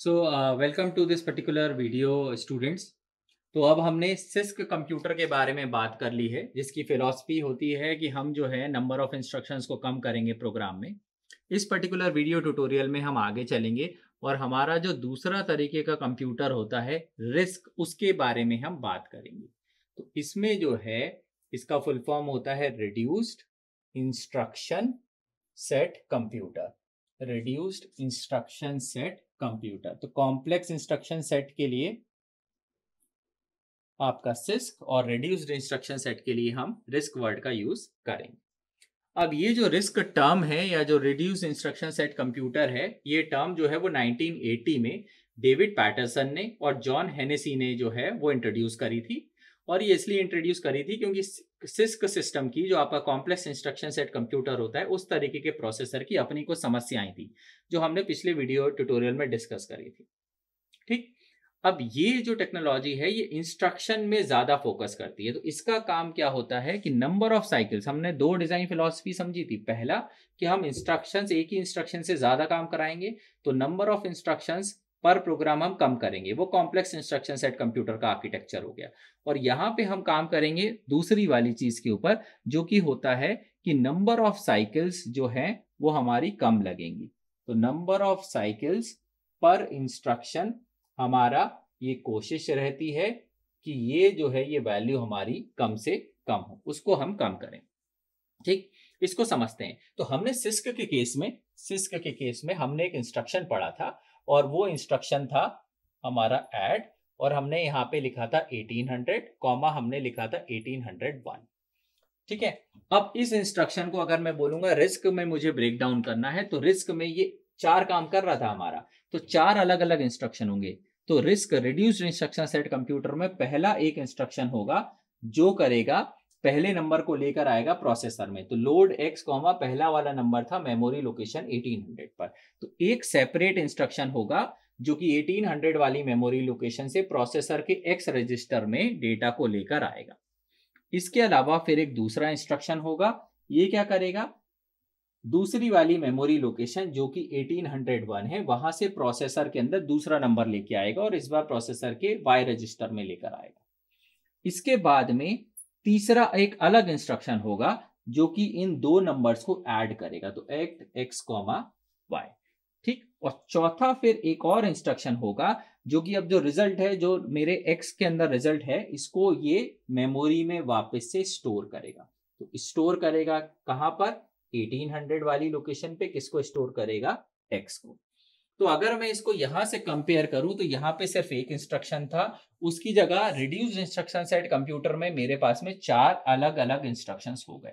So welcome to this particular video students तो अब हमने सिस्क कंप्यूटर के बारे में बात कर ली है, जिसकी फिलॉसफी होती है कि हम जो है नंबर ऑफ़ इंस्ट्रक्शंस को कम करेंगे प्रोग्राम में। इस पर्टिकुलर वीडियो ट्यूटोरियल में हम आगे चलेंगे और हमारा जो दूसरा तरीके का कंप्यूटर होता है रिस्क उसके बारे में हम बात करेंगे। तो इसमें जो है, इसका फुल फॉर्म होता है reduced instruction set computer reduced instruction set computer. तो कॉम्प्लेक्स इंस्ट्रक्शन सेट के लिए आपका सिस्क और रिड्यूस्ड इंस्ट्रक्शन सेट के लिए हम रिस्क वर्ड का यूज़ करेंगे। अब ये जो रिस्क टर्म है या जो रिड्यूस इंस्ट्रक्शन सेट कंप्यूटर है, ये टर्म जो है वो 1980 में डेविड पैटरसन ने और जॉन हेनेसी ने जो है वो इंट्रोड्यूस करी थी। और ये इसलिए इंट्रोड्यूस करी थी क्योंकि सिस्क सिस्टम की जो आपका कॉम्प्लेक्स इंस्ट्रक्शन सेट कंप्यूटर होता है, उस तरीके के प्रोसेसर की अपनी को समस्याएँ थी, जो हमने पिछले वीडियो ट्यूटोरियल में डिस्कस करी थी। ठीक? अब ये जो टेक्नोलॉजी है, ये इंस्ट्रक्शन में ज़्यादा फोकस करती है। तो इसका काम क्या होता है कि नंबर ऑफ़ साइकिल्स हमने दो डिज़ाइन फिलोसफी समझी थी। पहला कि हम इंस्ट्रक्शंस एक ही इंस्ट्रक्शन से ज़्यादा काम कराएँगे तो नंबर ऑफ़ इंस्ट्रक्शंस पर प्रोग्राम हम कम करेंगे। वो कॉम्प्लेक्स इंस्ट्रक्शन सेट कंप्यूटर का आर्किटेक्चर हो गया। और यहाँ पे हम काम करेंगे दूसरी वाली चीज़ के ऊपर, जो कि होता है कि नंबर ऑफ़ साइकिल्स जो है, वो हमारी कम लगेंगी। तो नंबर ऑफ़ साइकिल्स पर इंस्ट्रक्शन हमारा ये कोशिश रहती है कि ये जो है, ये वैल्यू हमारी कम से कम हो। उसको हम कम करें। ठीक? इसको समझते हैं। तो हमने सिस्क के केस में, सिस्क के केस में हमने एक इंस्ट्रक्शन पढ़ा था। और वो इंस्ट्रक्शन था हमारा एड और हमने यहाँ पे लिखा था 1800 कॉमा हमने लिखा था 1801 ठीक है? अब इस इंस्ट्रक्शन को अगर मैं बोलूँगा रिस्क में मुझे ब्रेक डाउन करना है तो रिस्क में ये चार काम कर रहा था हमारा। तो चार अलग अलग इंस्ट्रक्शन होंगे। तो RISC reduced instruction set computer में पहला एक इंस्ट्रक्शन होगा, जो करेगा पहले नंबर को लेकर आएगा प्रोसेसर में। तो लोड एक्स कॉमा पहला वाला नंबर था मेमोरी लोकेशन 1800 पर। तो एक सेपरेट इंस्ट्रक्शन होगा जो कि 1800 वाली मेमोरी लोकेशन से प्रोसेसर के एक्स रजिस्टर में डेटा को लेकर आएगा। इसके अलावा फिर एक दूसरा इंस्ट्रक्शन होगा। ये क्या करेगा? दूसरी वाली मेमोरी लोकेशन जो कि 1801 है, वहाँ से प्रोसेसर के अंदर दूसरा नंबर लेके आएगा और इस बार प्रोसेसर के वाई रजिस्टर में लेकर आएगा। इसके बाद में तीसरा एक अलग इंस्ट्रक्शन होगा जो कि इन दो नंबर्स को ऐड करेगा तो एक्ट एक्स कॉमा वाई ठीक? और चौथा फिर एक और इंस्ट्रक्शन होगा जो कि अब जो रिज़ल्ट है, जो मेरे एक्स के अंदर रिज़ल्ट है, इसको ये मेमोरी में वापस से स्टोर करेगा। तो स्टोर करेगा कहाँ पर? 1800 वाली लोकेशन पे किसको स्टोर करेगा? एक्स को। तो अगर मैं इसको यहाँ से कंपेयर करूँ तो यहाँ पे सिर्फ़ एक इंस्ट्रक्शन था। उसकी जगह रिड्यूस इंस्ट्रक्शन सेट कंप्यूटर में मेरे पास में चार अलग अलग इंस्ट्रक्शन हो गए।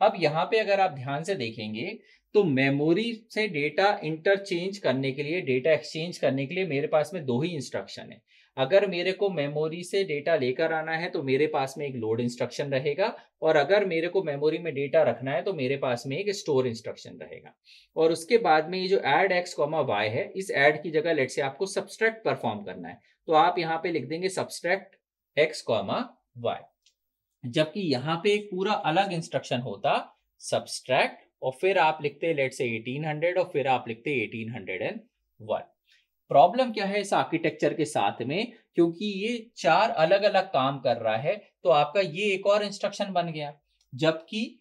अब यहाँ पे अगर आप ध्यान से देखेंगे तो मेमोरी से डेटा इंटरचेंज करने के लिए डेटा एक्सचेंज करने के लिए मेरे पास में दो ही इंस्ट्रक्शन है। अगर मेरे को मेमोरी से डेटा लेकर आना है तो मेरे पास में एक लोड इंस्ट्रक्शन रहेगा और अगर मेरे को मेमोरी में डेटा रखना है तो मेरे पास में एक स्टोर इंस्ट्रक्शन रहेगा। और उसके बाद में ये जो एड एक्स कॉमा वाई है, इस एड की जगह लेट से आपको सब्सट्रैक्ट परफॉर्म करना है तो आप यहाँ पे लिख देंगे सबस्ट्रैक्ट एक्स कॉमा वाई जबकि यहाँ पे एक पूरा अलग इंस्ट्रक्शन होता सबस्ट्रैक्ट और फिर आप लिखते लेट से 1800 और फिर आप लिखते 1801 प्रॉब्लम क्या है इस आर्किटेक्चर के साथ में? क्योंकि ये चार अलग अलग काम कर रहा है तो आपका ये एक और इंस्ट्रक्शन बन गया। जबकि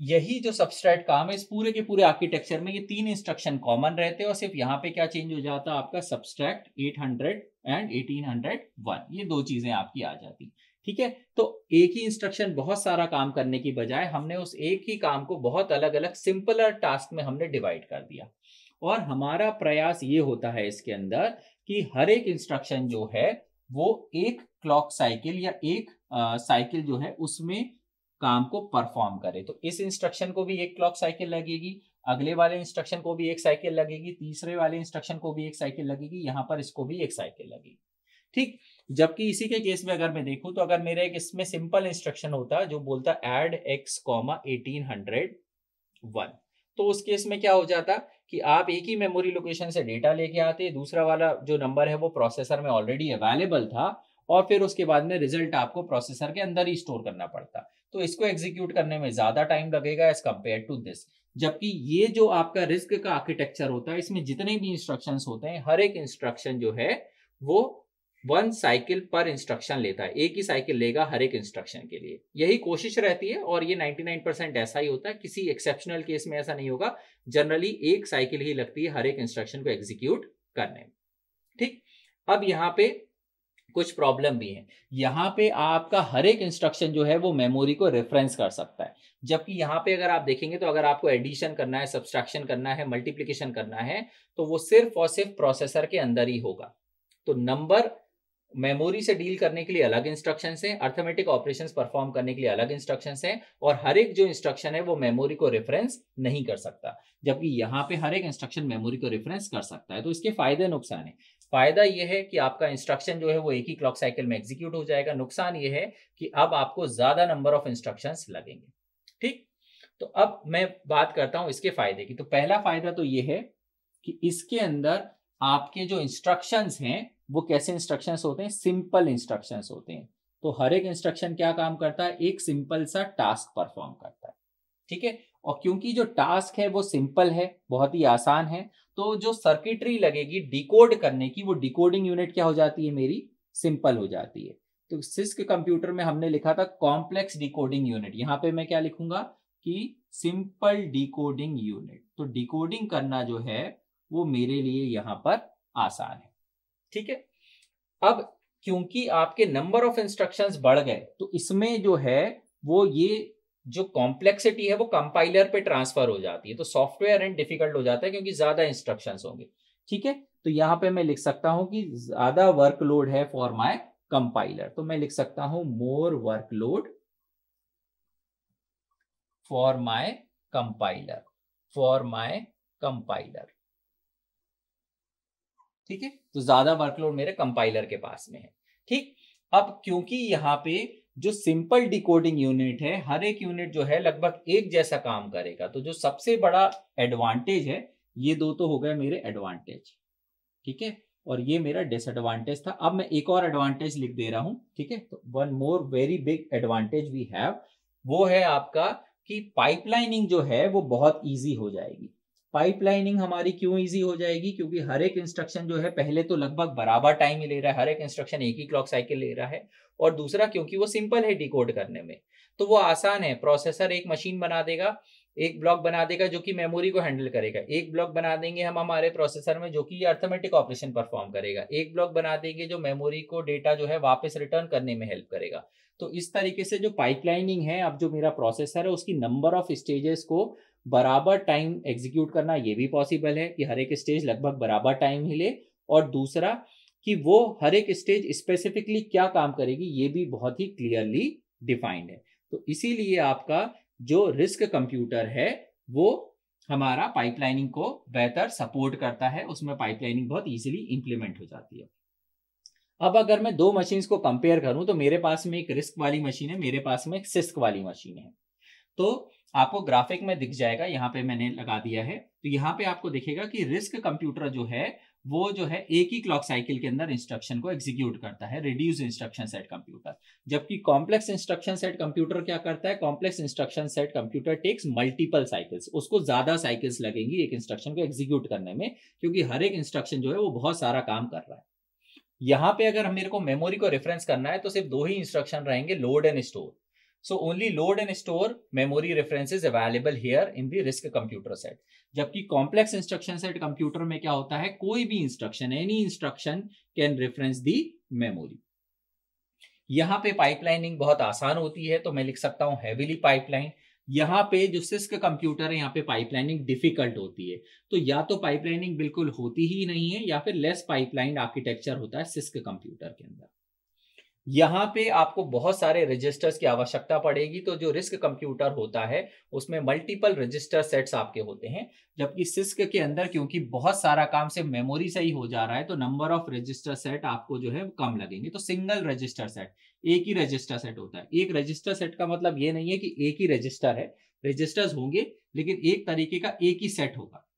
यही जो सबस्ट्रेट काम है, इस पूरे के पूरे आर्किटेक्चर में ये तीन इंस्ट्रक्शन कॉमन रहते हैं और सिर्फ़ यहाँ पे क्या चेंज हो जाता है? आपका सबस्ट्रैक्ट 800 एंड 1801 ये दो चीज़ें आपकी आ जाती। ठीक है? तो एक ही इंस्ट्रक्शन बहुत सारा काम करने की बजाय हमने उस एक ही काम को बहुत अलग अलग सिंपलर टास्क में हमने डिवाइड कर दिया। और हमारा प्रयास ये होता है इसके अंदर कि हर एक इंस्ट्रक्शन जो है, वो एक क्लॉक साइकिल या एक साइकिल जो है, उसमें काम को परफॉर्म करे। तो इस इंस्ट्रक्शन को भी एक क्लॉक साइकिल लगेगी, अगले वाले इंस्ट्रक्शन को भी एक साइकिल लगेगी, तीसरे वाले इंस्ट्रक्शन को भी एक साइकिल लगेगी, यहाँ पर इसको भी एक साइकिल लगेगी। ठीक? जबकि इसी के केस में अगर मैं देखूँ तो अगर मेरा एक इसमें सिंपल इंस्ट्रक्शन होता, जो बोलता add X comma eighteen hundred one तो उस केस में क्या हो जाता कि आप एक ही मेमोरी लोकेशन से डेटा लेके आते, दूसरा वाला जो नंबर है वो प्रोसेसर में ऑलरेडी अवेलेबल था और फिर उसके बाद में रिज़ल्ट आपको प्रोसेसर के अंदर ही स्टोर करना पड़ता। तो इसको एग्जीक्यूट करने में ज़्यादा टाइम लगेगा एज कंपेयर टू दिस जबकि ये जो आपका रिस्क का आर्किटेक्चर होता है, इसमें जितने भी इंस्ट्रक्शंस होते हैं, हर एक इंस्ट्रक्शन जो है वो वन साइकिल पर इंस्ट्रक्शन लेता है। एक ही साइकिल लेगा हर एक इंस्ट्रक्शन के लिए। यही कोशिश रहती है और ये 99 परसेंट ऐसा ही होता है। किसी एक्सेप्शनल केस में ऐसा नहीं होगा। जनरली एक साइकिल ही लगती है हर एक इंस्ट्रक्शन को एग्जीक्यूट करने में। ठीक? अब यहाँ पे कुछ प्रॉब्लम भी है। यहाँ पे आपका हर एक इंस्ट्रक्शन जो है वो मेमोरी को रेफरेंस कर सकता है। जबकि यहाँ पे अगर आप देखेंगे तो अगर आपको एडिशन करना है सब्सट्रैक्शन करना है मल्टीप्लीकेशन करना है तो वो सिर्फ़ और सिर्फ़ प्रोसेसर के अंदर ही होगा। तो नंबर मेमोरी से डील करने के लिए अलग इंस्ट्रक्शन हैं अर्थमेटिक ऑपरेशन परफॉर्म करने के लिए अलग इंस्ट्रक्शन हैं, और हर एक जो इंस्ट्रक्शन है वो मेमोरी को रेफरेंस नहीं कर सकता, जबकि यहाँ पे हर एक इंस्ट्रक्शन मेमोरी को रेफरेंस कर सकता है। तो इसके फ़ायदे नुकसान है। फ़ायदा यह है कि आपका इंस्ट्रक्शन जो है वो एक ही क्लॉक साइकिल में एग्जीक्यूट हो जाएगा। नुकसान ये है कि अब आपको ज़्यादा नंबर ऑफ़ इंस्ट्रक्शन लगेंगे। ठीक? तो अब मैं बात करता हूँ इसके फ़ायदे की। तो पहला फ़ायदा तो ये है कि इसके अंदर आपके जो इंस्ट्रक्शंस हैं वो कैसे इंस्ट्रक्शंस होते हैं? सिंपल इंस्ट्रक्शंस होते हैं। तो हर एक इंस्ट्रक्शन क्या काम करता है? एक सिंपल सा टास्क परफॉर्म करता है। ठीक है? और क्योंकि जो टास्क है, वो सिंपल है, बहुत ही आसान है तो जो सर्किटरी लगेगी डिकोड करने की, वो डिकोडिंग यूनिट क्या हो जाती है मेरी? सिंपल हो जाती है। तो सिस्क कंप्यूटर में हमने लिखा था कॉम्प्लेक्स डिकोडिंग यूनिट यहाँ पे मैं क्या लिखूँगा? कि सिंपल डिकोडिंग यूनिट तो डिकोडिंग करना जो है, वो मेरे लिए यहाँ पर आसान है। ठीक है? अब क्योंकि आपके नंबर ऑफ़ इंस्ट्रक्शंस बढ़ गए तो इसमें जो है, वो ये जो कॉम्प्लेक्सिटी है, वो कंपाइलर पे ट्रांसफ़र हो जाती है। तो सॉफ्टवेयर एंड डिफ़िकल्ट हो जाता है क्योंकि ज़्यादा इंस्ट्रक्शंस होंगे। ठीक है? तो यहाँ पे मैं लिख सकता हूँ कि ज़्यादा वर्कलोड है फॉर माय कंपाइलर तो मैं लिख सकता हूँ more workload for my compiler for my compiler ठीक है? तो ज़्यादा वर्कलोड मेरे कंपाइलर के पास में है। ठीक? अब क्योंकि यहाँ पे जो सिंपल डिकोडिंग यूनिट है, हर एक यूनिट जो है लगभग एक जैसा काम करेगा। तो जो सबसे बड़ा एडवांटेज है, ये दो तो हो गए मेरे एडवांटेज ठीक है? और ये मेरा डिसएडवांटेज था। अब मैं एक और एडवांटेज लिख दे रहा हूँ। ठीक है? तो one more very big advantage we have वो है आपका कि पाइपलाइनिंग जो है, वो बहुत इजी हो जाएगी। पाइपलाइनिंग हमारी क्यों इजी हो जाएगी? क्योंकि हर एक इंस्ट्रक्शन जो है, पहले तो लगभग बराबर टाइम ही ले रहा है। हर एक इंस्ट्रक्शन एक ही क्लॉक साइकिल ले रहा है। और दूसरा, क्योंकि वो सिंपल है डिकोड करने में तो वो आसान है। प्रोसेसर एक मशीन बना देगा। एक ब्लॉक बना देगा जो कि मेमोरी को हैंडल करेगा। एक ब्लॉक बना देंगे हम हमारे प्रोसेसर में जो कि अर्थमेटिक ऑपरेशन परफॉर्म करेगा। एक ब्लॉक बना देंगे जो मेमोरी को डेटा जो है वापस रिटर्न करने में हेल्प करेगा। तो इस तरीके से जो पाइपलाइनिंग है, अब जो मेरा प्रोसेसर है, उसकी नंबर ऑफ़ स्टेजेस को बराबर टाइम एग्जीक्यूट करना ये भी पॉसिबल है कि हर एक स्टेज लगभग बराबर टाइम ही ले और दूसरा कि वो हर एक स्टेज स्पेसिफिकली क्या काम करेगी ये भी बहुत ही क्लियरली डिफाइंड है। तो इसीलिए आपका जो रिस्क कंप्यूटर है, वो हमारा पाइपलाइनिंग को बेहतर सपोर्ट करता है, उसमें पाइपलाइनिंग बहुत इजीली इंप्लीमेंट हो जाती है। अब अगर मैं दो मशीन्स को कंपेयर करूँ तो मेरे पास में एक रिस्क वाली मशीन है, मेरे पास में एक सिस्क वाली मशीन है। तो आपको ग्राफिक में दिख जाएगा, यहाँ पे मैंने लगा दिया है। तो यहाँ पे आपको दिखेगा कि रिस्क कंप्यूटर जो है, वो जो है एक ही क्लॉक साइकिल के अंदर इंस्ट्रक्शन को एग्जीक्यूट करता है रिड्यूस इंस्ट्रक्शन सेट कंप्यूटर जबकि कॉम्प्लेक्स इंस्ट्रक्शन सेट कंप्यूटर क्या करता है? Complex instruction set computer takes multiple cycles उसको ज़्यादा साइकिल्स लगेंगी एक इंस्ट्रक्शन को एग्जीक्यूट करने में, क्योंकि हर एक इंस्ट्रक्शन जो है वो बहुत सारा काम कर रहा है। यहाँ पे अगर मेरे को मेमोरी को रेफरेंस करना है तो सिर्फ़ दो ही इंस्ट्रक्शन रहेंगे load and store So only load and store memory references available here in the RISC computer set जबकि कॉम्प्लेक्स इंस्ट्रक्शन सेट कंप्यूटर में क्या होता है? कोई भी instruction any instruction can reference the memory यहाँ पे पाइपलाइनिंग बहुत आसान होती है तो मैं लिख सकता हूँ हैविली पाइपलाइन यहाँ पे जो सिस्क कंप्यूटर है, यहाँ पे पाइपलाइनिंग डिफ़िकल्ट होती है। तो या तो पाइपलाइनिंग बिल्कुल होती ही नहीं है, या फिर लेस पाइपलाइन आर्किटेक्चर होता है सिस्क कंप्यूटर के अंदर। यहाँ पे आपको बहुत सारे रजिस्टर्स की आवश्यकता पड़ेगी तो जो रिस्क कंप्यूटर होता है, उसमें मल्टीपल रजिस्टर सेट्स आपके होते हैं। जबकि सिस्क के अंदर, क्योंकि बहुत सारा काम से मेमोरी से ही हो जा रहा है तो नंबर ऑफ़ रजिस्टर सेट आपको जो है कम लगेंगे। तो सिंगल रजिस्टर सेट एक ही रजिस्टर सेट होता है। एक रजिस्टर सेट का मतलब ये नहीं है कि एक ही रजिस्टर है। रजिस्टर्स होंगे, लेकिन एक तरीके का एक ही सेट होगा।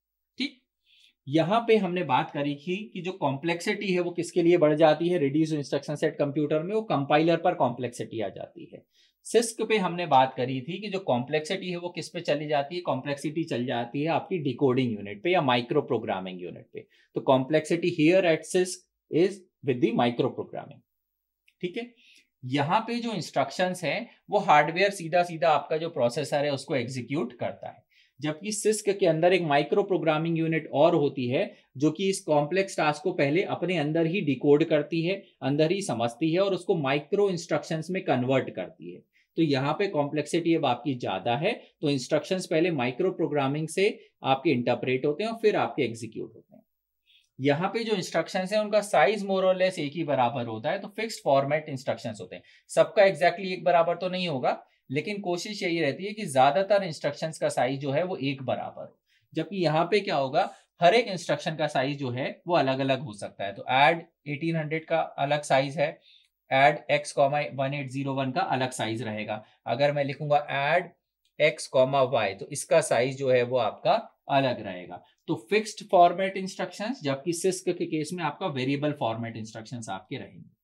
यहाँ पे हमने बात करी थी कि जो कॉम्प्लेक्सिटी है वो किसके लिए बढ़ जाती है? रिड्यूस इंस्ट्रक्शन सेट कंप्यूटर में वो कंपाइलर पर कॉम्प्लेक्सिटी आ जाती है। सिस्क पे हमने बात करी थी कि जो कॉम्प्लेक्सिटी है वो किस पे चली जाती है? कॉम्प्लेक्सिटी चल जाती है आपकी डिकोडिंग यूनिट पे या माइक्रो प्रोग्रामिंग यूनिट पे। तो complexity here at CISC is with the micro programming ठीक है? यहाँ पे जो इंस्ट्रक्शंस हैं, वो हार्डवेयर सीधा सीधा आपका जो प्रोसेसर है उसको एग्जीक्यूट करता है। जबकि सिस्क के अंदर एक माइक्रो प्रोग्रामिंग यूनिट और होती है, जो कि इस कॉम्प्लेक्स टास्क को पहले अपने अंदर ही डिकोड करती है, अंदर ही समझती है और उसको माइक्रो इंस्ट्रक्शंस में कन्वर्ट करती है। तो यहाँ पे कॉम्प्लेक्सिटी अब आपकी ज़्यादा है तो इंस्ट्रक्शंस पहले माइक्रो प्रोग्रामिंग से आपके इंटरप्रेट होते हैं और फिर आपके एग्जीक्यूट होते हैं। यहाँ पे जो इंस्ट्रक्शंस हैं, उनका साइज़ मोरलेस एक ही बराबर होता है तो फिक्स्ड फॉर्मेट इंस्ट्रक्शंस होते हैं। सबका एग्जैक्टली exactly एक बराबर तो नहीं होगा लेकिन कोशिश यही रहती है कि ज़्यादातर इंस्ट्रक्शन का साइज़ जो है वो एक बराबर हो। जबकि यहाँ पे क्या होगा, हर एक इंस्ट्रक्शन का साइज़ जो है वो अलग अलग हो सकता है। तो एड 1800 का अलग साइज़ है add X comma one eight zero one का अलग साइज़ रहेगा। अगर मैं लिखूँगा एड एक्स कॉमा वाई तो इसका साइज़ जो है वो आपका अलग रहेगा। तो फिक्स्ड फॉर्मेट इंस्ट्रक्शंस जबकि सिस्क के केस में आपका वेरिएबल फॉर्मेट इंस्ट्रक्शंस आपके रहेंगे।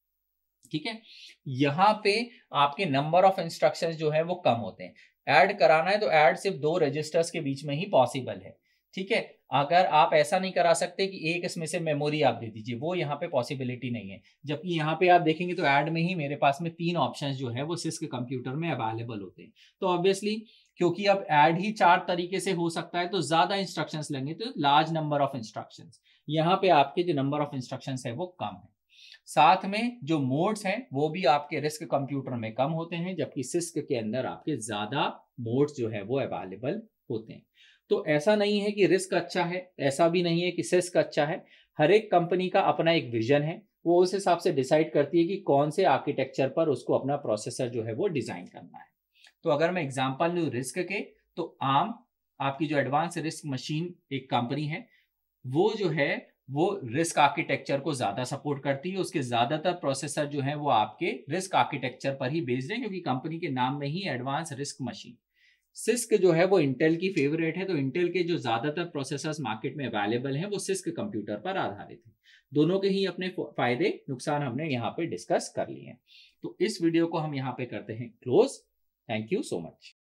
ठीक है? यहाँ पे आपके नंबर ऑफ़ इंस्ट्रक्शंस जो है वो कम होते हैं। ऐड कराना है तो ऐड सिर्फ़ दो रजिस्टर्स के बीच में ही पॉसिबल है। ठीक है? अगर आप ऐसा नहीं करा सकते कि एक इसमें से मेमोरी आप दे दीजिए, वो यहाँ पे पॉसिबिलिटी नहीं है। जबकि यहाँ पे आप देखेंगे तो ऐड में ही मेरे पास में तीन ऑप्शंस जो है वो सिस्क कंप्यूटर में अवेलेबल होते हैं। तो ऑब्वियसली क्योंकि अब ऐड ही चार तरीके से हो सकता है तो ज़्यादा इंस्ट्रक्शंस लेंगे तो लार्ज नंबर ऑफ़ इंस्ट्रक्शंस यहाँ पे आपके जो नंबर ऑफ़ इंस्ट्रक्शंस है वो कम है। साथ में जो मोड्स हैं, वो भी आपके रिस्क कंप्यूटर में कम होते हैं, जबकि सिस्क के अंदर आपके ज़्यादा मोड्स जो है, वो अवेलेबल होते हैं। तो ऐसा नहीं है कि रिस्क अच्छा है, ऐसा भी नहीं है कि सिस्क अच्छा है। हर एक कंपनी का अपना एक विजन है, वो उस हिसाब से डिसाइड करती है कि कौन से आर्किटेक्चर पर उसको अपना प्रोसेसर जो है, वो डिज़ाइन करना है। तो अगर मैं एग्ज़ाम्पल लू रिस्क के तो आम आपकी जो एडवांस रिस्क मशीन एक कंपनी है, वो जो है वो रिस्क आर्किटेक्चर को ज़्यादा सपोर्ट करती है, उसके ज़्यादातर प्रोसेसर जो है वो आपके रिस्क आर्किटेक्चर पर ही बेस्ड है, क्योंकि कंपनी के नाम में ही एडवांस रिस्क मशीन सिस्क जो है वो इंटेल की फेवरेट है तो इंटेल के जो ज़्यादातर प्रोसेसर्स मार्केट में अवेलेबल हैं, वो सिस्क कंप्यूटर पर आधारित है। दोनों के ही अपने फ़ायदे, नुकसान हमने यहाँ पे डिस्कस कर लिए हैं। तो इस वीडियो को हम यहाँ पे करते हैं close thank you so much